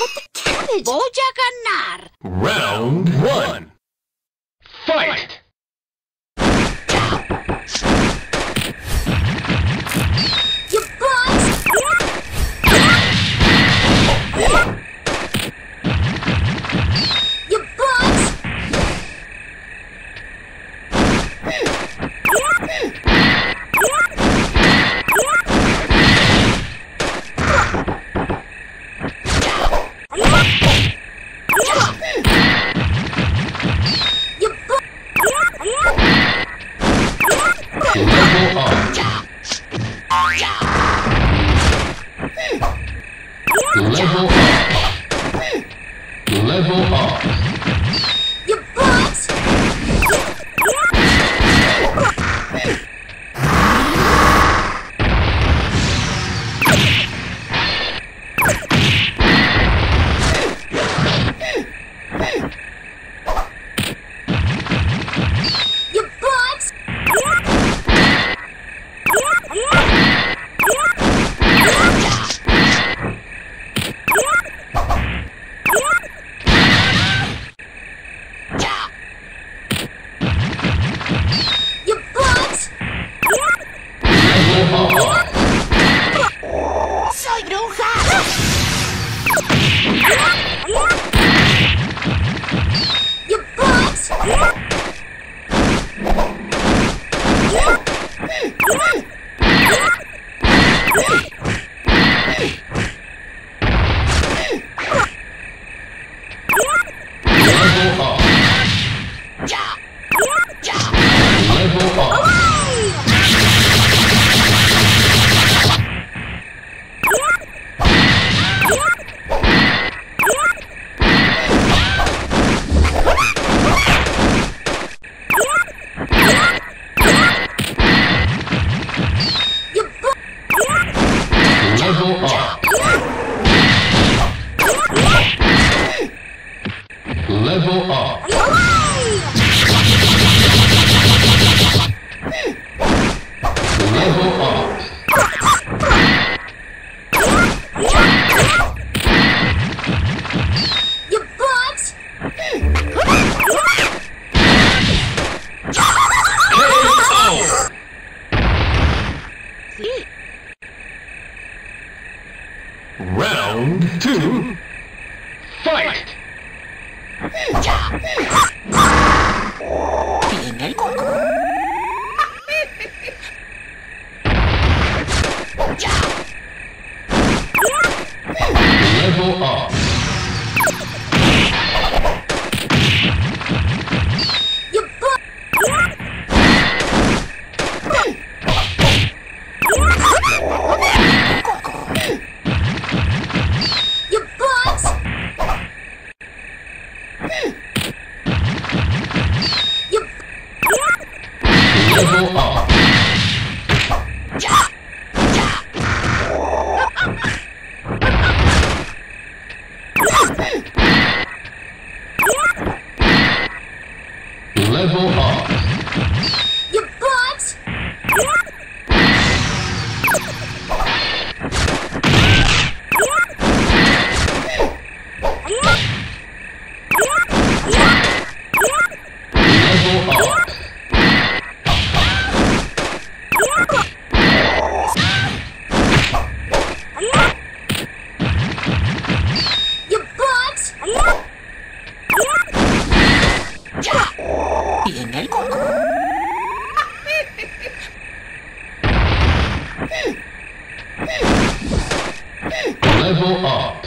What the cabbage? Bojack Round one. Fight. Level up. Level up. ¡Soy bruja! ¡Your books! Level up. Round two. Bible level up.